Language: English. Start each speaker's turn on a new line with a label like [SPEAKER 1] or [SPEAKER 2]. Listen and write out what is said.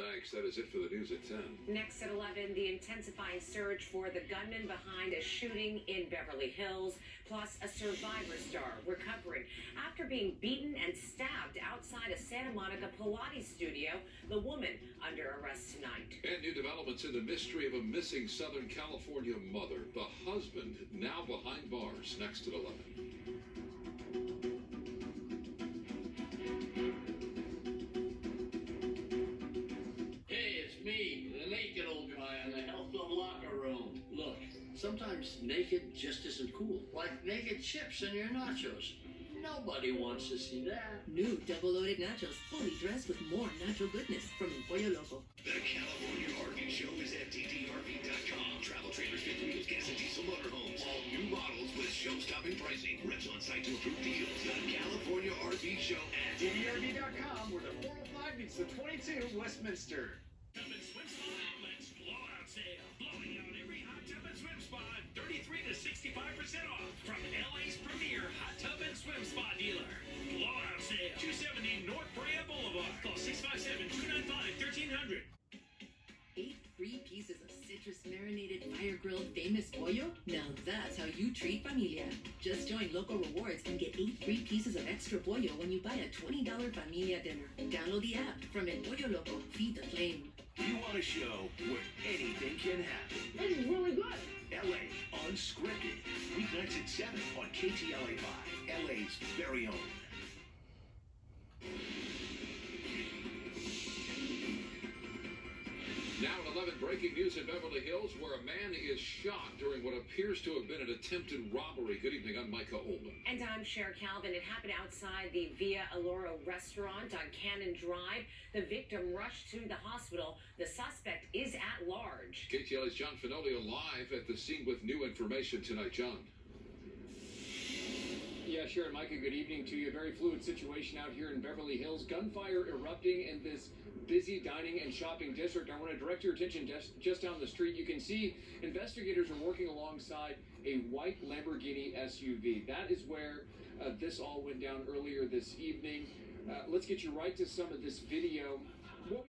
[SPEAKER 1] thanks. That is it for the news at 10.
[SPEAKER 2] Next at 11, the intensifying search for the gunman behind a shooting in Beverly Hills, plus a survivor star recovering after being beaten and stabbed outside a Santa Monica Pilates studio. The woman under arrest tonight.
[SPEAKER 1] And new developments in the mystery of a missing Southern California mother. The husband now behind bars. Next at 11.
[SPEAKER 3] Sometimes naked just isn't cool. Like naked chips in your nachos. Nobody wants to see that.
[SPEAKER 4] New double loaded nachos, fully dressed with more natural goodness from El Pollo Loco.
[SPEAKER 5] The California RV Show is at DDRV.com. Travel trailers, fifth wheels, gas and diesel motorhomes. All new models with show-stopping pricing. Reps on site to approve deals. The California RV Show at
[SPEAKER 6] DDRV.com, where the 405 meets the 22 Westminster.
[SPEAKER 7] 295 1300.
[SPEAKER 4] Eight free pieces of citrus marinated fire grilled famous pollo? Now that's how you treat familia. Just join Loco Rewards and get eight free pieces of extra pollo when you buy a $20 familia dinner. Download the app from El Pollo Loco. Feed the flame.
[SPEAKER 5] You want a show where anything can happen.
[SPEAKER 6] This is really good.
[SPEAKER 5] LA Unscripted. Weeknights at 7 on KTLA 5. LA's very own.
[SPEAKER 1] 11, breaking news in Beverly Hills where a man is shot during what appears to have been an attempted robbery. Good evening, I'm Micah Ohlman.
[SPEAKER 2] And I'm Cher Calvin. It happened outside the Via Alloro restaurant on Canon Drive. The victim rushed to the hospital. The suspect is at large.
[SPEAKER 1] KTLA's John Fenoglio live at the scene with new information tonight. John.
[SPEAKER 8] Yeah, sure. Micah, good evening to you. Very fluid situation out here in Beverly Hills. Gunfire erupting in this busy dining and shopping district. I want to direct your attention just, just down the street. You can see investigators are working alongside a white Lamborghini SUV. That is where uh, this all went down earlier this evening. Uh, let's get you right to some of this video